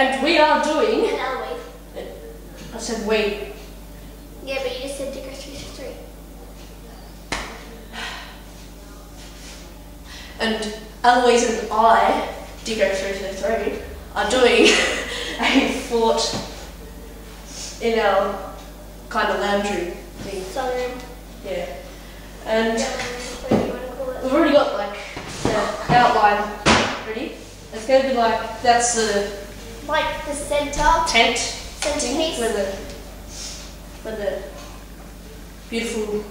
and we are doing. Eloise. I said wait. Yeah, but you just said Dicker 363. And Eloise and I, Dicko333, are doing a fort in our kind of lounge room thing. Southern. Yeah. And Whatever you want to call it. we've already got like the outline ready. It's going to be like that's the Like the center. tent Centerpiece. where the where the beautiful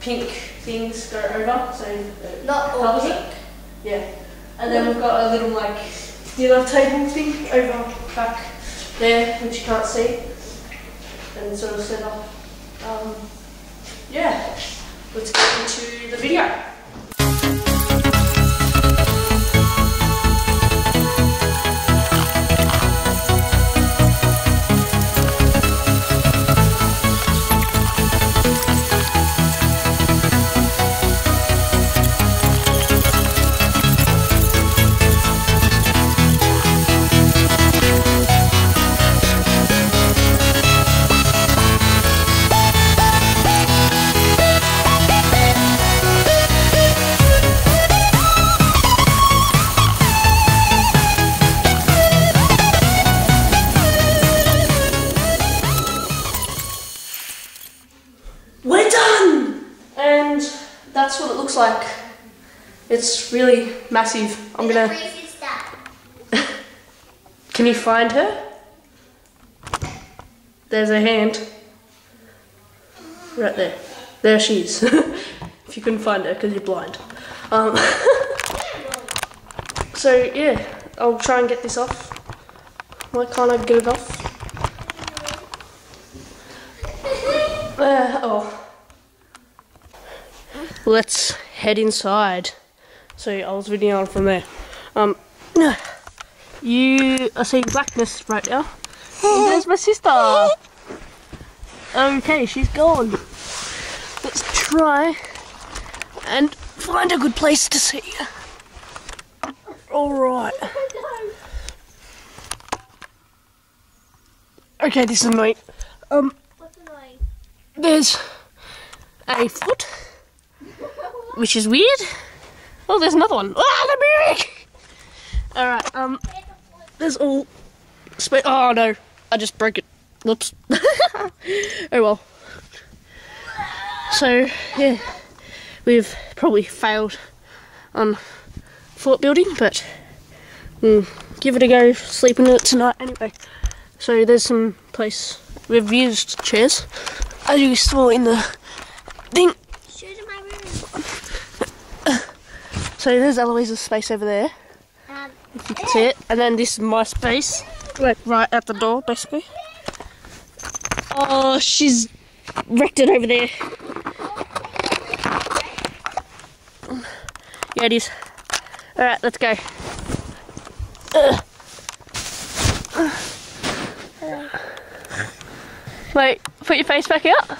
pink things go over. So uh, Not all covers pink. it. Yeah. And then we've got a little like dinner table thing over back there, which you can't see. And sort of set up. Um, yeah. Let's get into the video. That's what it looks like. It's really massive. I'm gonna. Can you find her? There's her hand. Right there. There she is. if you couldn't find her because you're blind. Um, so yeah, I'll try and get this off. Why can't I get it off? Uh, oh. Let's head inside. So I was videoing from there. Um, you are seeing blackness right now. And there's my sister. Okay, she's gone. Let's try and find a good place to see. Alright. Okay, this is annoying. Um, What's annoying? there's a foot, which is weird. Oh, there's another one. Ah, the moving! Alright, um, there's all space. Oh no, I just broke it. Whoops. oh well. So, yeah, we've probably failed on fort building, but we'll give it a go sleeping in it tonight anyway. So, there's some place. We've used chairs, as you saw in the thing. Shoot in my room. So, there's Eloise's space over there. Um, if you can see it. And then this is my space, like right at the door, basically. Oh, she's wrecked it over there. Yeah, it is. Alright, let's go. Ugh. Wait, put your face back out.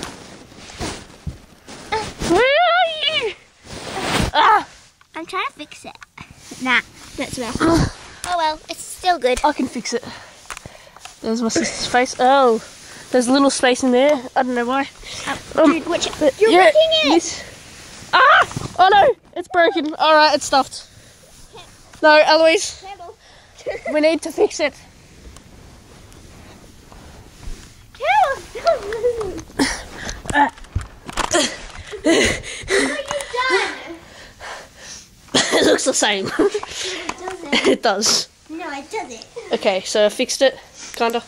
Where are you? Ah! I'm trying to fix it. Nah, that's mess. oh well, it's still good. I can fix it. There's my sister's face. Oh, there's a little space in there. I don't know why. Um, Dude, but You're yeah, wrecking it. this- Ah! Oh no, it's broken. All right, it's stuffed. No, Eloise, we need to fix it. Carol! What are you done? it looks the same. It does. No, it doesn't. Okay, so I fixed it, kinda.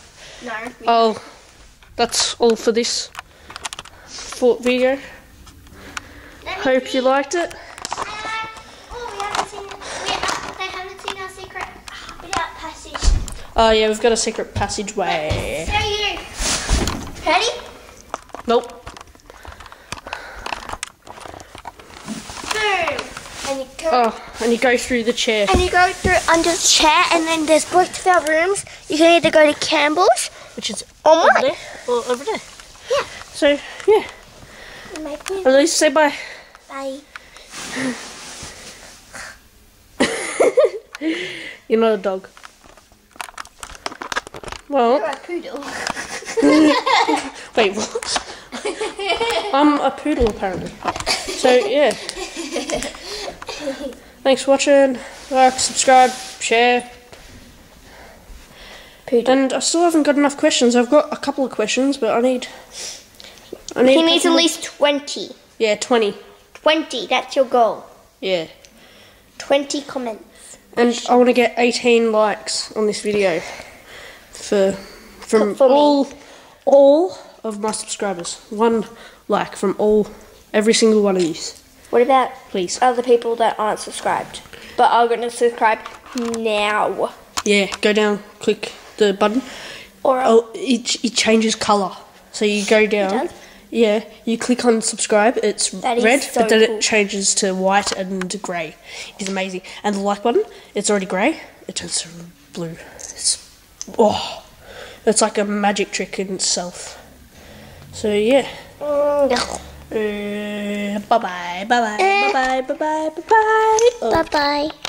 No. Oh, that's all for this fort video. Hope you liked it. Oh, we haven't seen. We, uh, they haven't seen our secret hideout passage. Oh yeah, we've got a secret passageway. So you ready? Nope. And you go. Oh, and you go through the chair. And you go through under the chair, and then there's both of our rooms. You can either go to Campbell's which is over there or over there. Yeah. So yeah, at least say bye. Bye. You're not a dog. Well, You're a poodle. wait, what? I'm a poodle apparently. So yeah. Thanks for watching. Like, subscribe, share. Poodle. And I still haven't got enough questions. I've got a couple of questions, but I need. I need. He needs at least 20. Yeah, twenty. 20, that's your goal. Yeah. 20 comments. And I want to get 18 likes on this video for from For me. all all of my subscribers. One like from all every single one of these, What about please. other people that aren't subscribed but are going to subscribe now? Yeah, go down, click the button. Or Oh, it it changes color. So you go down. Yeah, you click on subscribe. It's red, so but then cool. it changes to white and grey. It's amazing. And the like button, it's already grey. It turns to blue. It's oh, it's like a magic trick in itself. So yeah. Mm, Uh, bye bye, bye bye, bye bye, bye bye, bye bye. Oh. Bye bye.